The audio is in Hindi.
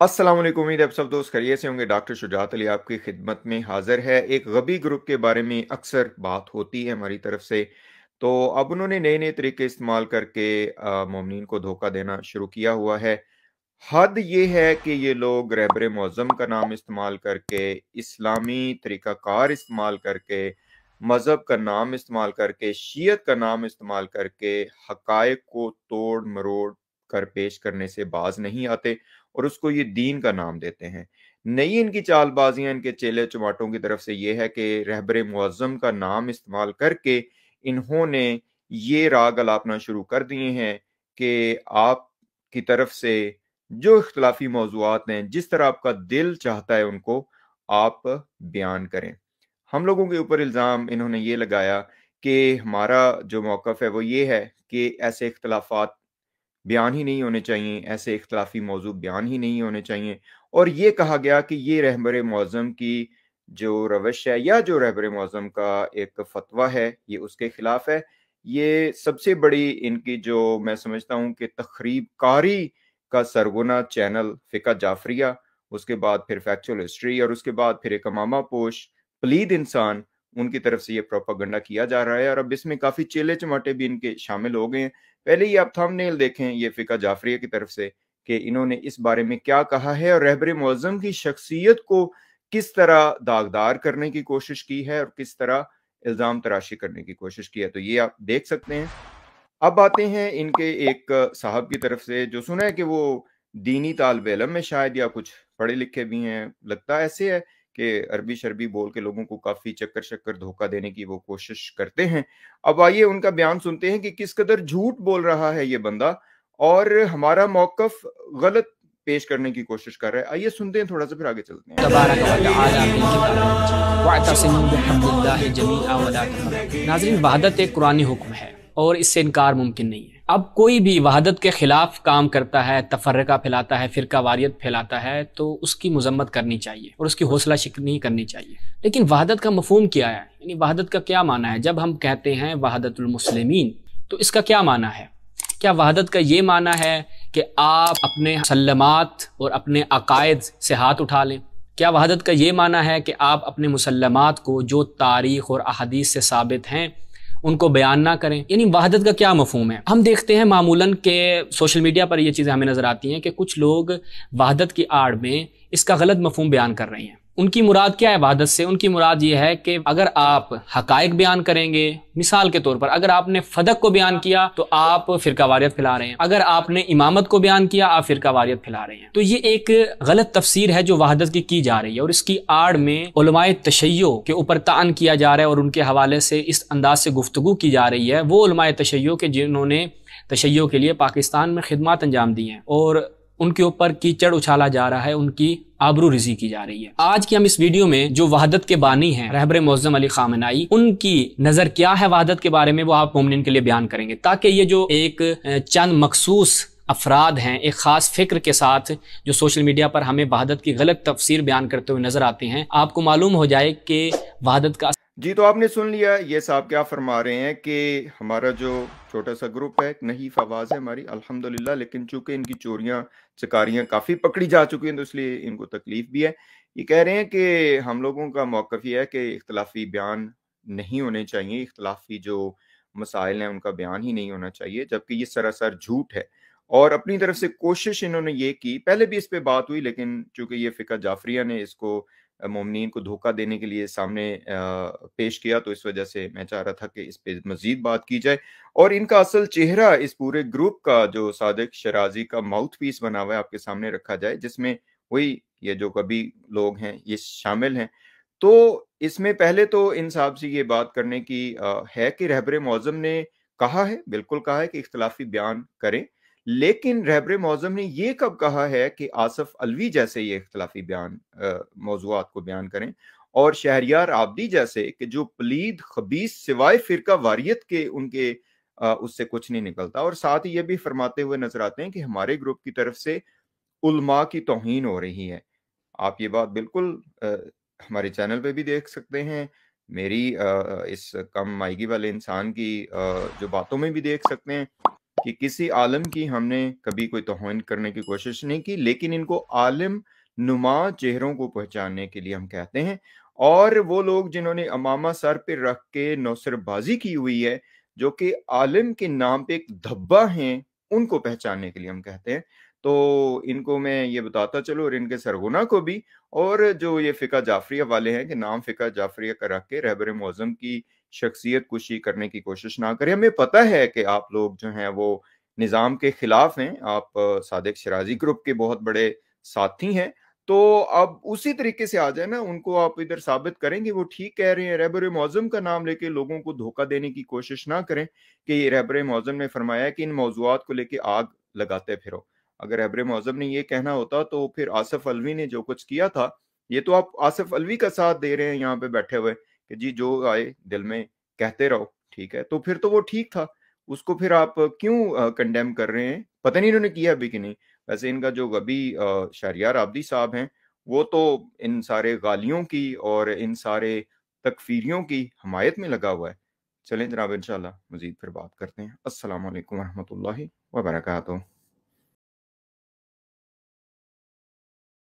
वालेकुम उम्मीद आप सब दोस्त खैरियत से होंगे। डॉक्टर शुजात अली आपकी खिदमत में हाजिर है। एक गबी ग्रुप के बारे में अक्सर बात होती है हमारी तरफ़ से। तो अब उन्होंने नए नए तरीके इस्तेमाल करके मोमिन को धोखा देना शुरू किया हुआ है। हद ये है कि ये लोग रहबर मौज़म का नाम इस्तेमाल करके, इस्लामी तरीक़ाकार इस्तेमाल करके, मज़हब का नाम इस्तेमाल करके, शीयत का नाम इस्तेमाल करके हकायक को तोड़ मरोड़ कर पेश करने से बाज नहीं आते। और उसको ये दीन का नाम देते हैं। नई इनकी चालबाजियाँ इनके चेले चमाटों की तरफ़ से ये है कि रहबर मुआज़म का नाम इस्तेमाल करके इन्होंने ये राग अलापना शुरू कर दिए हैं कि आप की तरफ़ से जो इख्तलाफी मौजूद हैं, जिस तरह आपका दिल चाहता है उनको आप बयान करें। हम लोगों के ऊपर इल्ज़ाम इन्होंने ये लगाया कि हमारा जो मौक़ है वो ये है कि ऐसे इख्तलाफात बयान ही नहीं होने चाहिए, ऐसे इख्तलाफी मौजू बयान ही नहीं होने चाहिए। और ये कहा गया कि ये रहबर मौज़म की जो रवश है या जो रहबर मौज़म का एक फतवा है, ये उसके ख़िलाफ़ है। ये सबसे बड़ी इनकी जो मैं समझता हूँ कि तकरीब कारी का सरगुना चैनल फ़िका जाफरिया, उसके बाद फिर फैक्चुअल हिस्ट्री और उसके बाद फिर एक अमामा पोश, प्लीद इंसान उनकी तरफ़ से ये प्रोपागंडा किया जा रहा है और अब इसमें काफ़ी चेले चमाटे भी इनके शामिल हो गए हैं। पहले ही आप थंबनेल देखें, ये फ़िका जाफरिया की तरफ़ से कि इन्होंने इस बारे में क्या कहा है और रहबर मौज़म की शख्सियत को किस तरह दागदार करने की कोशिश की है और किस तरह इल्ज़ाम तराशी करने की कोशिश की है। तो ये आप देख सकते हैं। अब आते हैं इनके एक साहब की तरफ़ से जो सुना है कि वो दीनी तालब इलम में शायद या कुछ पढ़े लिखे भी हैं, लगता ऐसे है कि अरबी शरबी बोल के लोगों को काफ़ी चक्कर शक्कर धोखा देने की वो कोशिश करते हैं। अब आइए उनका बयान सुनते हैं कि किस कदर झूठ बोल रहा है ये बंदा और हमारा मौकफ गलत पेश करने की कोशिश कर रहा है। आइए सुनते हैं, थोड़ा सा फिर आगे चलते हैं। नाजरीन, वहादत एक कुरानी हुक्म है और इससे इनकार मुमकिन नहीं है। अब कोई भी वहादत के ख़िलाफ़ काम करता है तफरका फैलाता है, फ़िरका वारियत फैलाता है तो उसकी मजम्मत करनी चाहिए और उसकी हौसला शिकनी करनी चाहिए। लेकिन वहादत का मफहम क्या है? यानी वहादत का क्या माना है? जब हम कहते हैं वहादतुलमसलमिन तो इसका क्या माना है? क्या वहादत का ये माना है कि आप अपने सलमात और अपने अकायद से हाथ उठा लें? क्या वहादत का ये माना है कि आप अपने मुसलमत को जो तारीख़ और अहदीस से साबित हैं उनको बयान ना करें। यानी वहादत का क्या मफहम है? हम देखते हैं मामूलन के सोशल मीडिया पर ये चीज़ें हमें नज़र आती हैं कि कुछ लोग वहादत की आड़ में इसका गलत मफहम बयान कर रहे हैं। उनकी मुराद क्या है वहादत से? उनकी मुराद ये है कि अगर आप हकायक बयान करेंगे, मिसाल के तौर पर, अगर आपने फदक को बयान किया तो आप फिरका वारियत फैला रहे हैं। अगर आपने इमामत को बयान किया, आप फिरका वारियत फैला रहे हैं। तो ये एक गलत तफसीर है जो वहादत की की जा रही है और इसकी आड़ में उलमाए तशैयो के ऊपर तान किया जा रहा है और उनके हवाले से इस अंदाज से गुफ्तु की जा रही है। वो उलमाए तशैयो के, जिन्होंने तशैयो के लिए पाकिस्तान में खिदमत अंजाम दी हैं और उनके ऊपर कीचड़ उछाला जा रहा है, उनकी आबरू रिजी की जा रही है। आज की हम इस वीडियो में जो वहादत के बानी हैं, रहबर मौजम अली खामनाई, उनकी नज़र क्या है वहादत के बारे में, वो आप मोमिन के लिए बयान करेंगे। ताकि ये जो एक चंद मखसूस अफराद हैं, एक ख़ास फ़िक्र के साथ जो सोशल मीडिया पर हमें वहादत की गलत तफसीर बयान करते हुए नज़र आते हैं, आपको मालूम हो जाए कि वहादत का जी तो आपने सुन लिया। ये साहब क्या फरमा रहे हैं कि हमारा जो छोटा सा ग्रुप है नहीं आवाज़ है हमारी, अल्हम्दुलिल्लाह, लेकिन चूँकि इनकी चोरियाँ, चकारियाँ काफ़ी पकड़ी जा चुकी हैं तो इसलिए इनको तकलीफ़ भी है। ये कह रहे हैं कि हम लोगों का मौकफ ये है कि इख्तलाफी बयान नहीं होने चाहिए, इख्तलाफी जो मसाइल हैं, उनका बयान ही नहीं होना चाहिए, जबकि ये सरासर झूठ है। और अपनी तरफ़ से कोशिश इन्होंने ये की, पहले भी इस पर बात हुई, लेकिन चूँकि ये फ़िका जाफरिया ने इसको मोमिन को धोखा देने के लिए सामने पेश किया तो इस वजह से मैं चाह रहा था कि इस पे मजीद बात की जाए। और इनका असल चेहरा इस पूरे ग्रुप का, जो सादिक शराजी का माउथ पीस बना हुआ है, आपके सामने रखा जाए, जिसमें वही ये जो कभी लोग हैं, ये शामिल हैं। तो इसमें पहले तो इन साहब से ये बात करने की है कि रहबर मौज़म ने कहा है, बिल्कुल कहा है कि इख्तलाफी बयान करें। लेकिन रहबर मौज़म ने यह कब कहा है कि आसफ अलवी जैसे ये इख्तलाफी बयान मौजूद को बयान करें और शहरियार आबदी जैसे कि जो पलीद खबीस सिवाय फिरका वारियत के उनके आ, उससे कुछ नहीं निकलता और साथ ही ये भी फरमाते हुए नज़र आते हैं कि हमारे ग्रुप की तरफ़ से उलमा की तोहन हो रही है। आप ये बात बिल्कुल आ, हमारे चैनल पे भी देख सकते हैं। मेरी आ, इस कम माइगी वाले इंसान की आ, जो बातों में भी देख सकते हैं। कि किसी आलम की हमने कभी कोई तोहन करने की कोशिश नहीं की, लेकिन इनको आलम नुमा चेहरों को पहचानने के लिए हम कहते हैं। और वो लोग जिन्होंने अमामा सर पे रख के नौसरबाजी की हुई है, जो कि आलिम के नाम पे एक धब्बा हैं, उनको पहचानने के लिए हम कहते हैं। तो इनको मैं ये बताता चलूँ और इनके सरगुना को भी। और जो ये फ़िका जाफरिया वाले हैं, कि नाम फ़िका जाफरिया का रख के रहबर मौज़म की शख्सियत कुशी करने की कोशिश ना करें। हमें पता है कि आप लोग जो हैं, वो निज़ाम के ख़िलाफ़ हैं। आप सादिक शराजी ग्रुप के बहुत बड़े साथी हैं। तो अब उसी तरीके से आ जाए ना, उनको आप इधर साबित करेंगे, वो ठीक कह रहे हैं रहबर मौज़म का नाम लेके लोगों को धोखा देने की कोशिश ना करें कि रहबर मौज़म ने फरमाया कि इन मौजूद को लेके आग लगाते फिरो। अगर रहबर मौज़म ने ये कहना होता तो फिर आसफ अलवी ने जो कुछ किया था, ये तो आप आसफ अलवी का साथ दे रहे हैं यहाँ पे बैठे हुए। कि जी, जो आए, दिल में कहते रहो, ठीक है? तो फिर तो वो ठीक था। उसको फिर आप क्यों कंडेम कर रहे हैं? पता नहीं इन्होंने किया अभी कि नहीं। वैसे इनका जो गबी शहरियार आबदी साहब हैं, वो तो इन सारे गालियों की और इन सारे तकफीरियों की हमायत में लगा हुआ है। चलें जनाब, इंशाल्लाह मजीद फिर बात करते हैं। अस्सलाम वालेकुम रहमतुल्लाहि व बरकातुहू